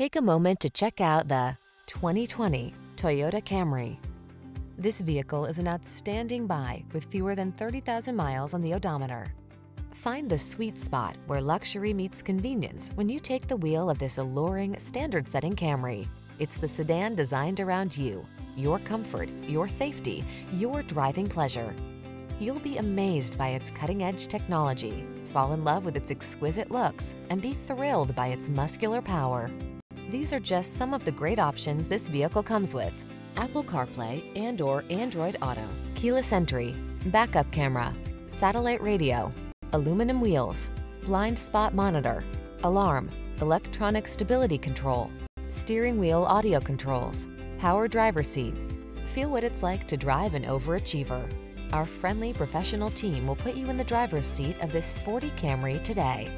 Take a moment to check out the 2020 Toyota Camry. This vehicle is an outstanding buy with fewer than 30,000 miles on the odometer. Find the sweet spot where luxury meets convenience when you take the wheel of this alluring, standard-setting Camry. It's the sedan designed around you, your comfort, your safety, your driving pleasure. You'll be amazed by its cutting-edge technology, fall in love with its exquisite looks, and be thrilled by its muscular power. These are just some of the great options this vehicle comes with. Apple CarPlay and or Android Auto, keyless entry, backup camera, satellite radio, aluminum wheels, blind spot monitor, alarm, electronic stability control, steering wheel audio controls, power driver seat. Feel what it's like to drive an overachiever. Our friendly professional team will put you in the driver's seat of this sporty Camry today.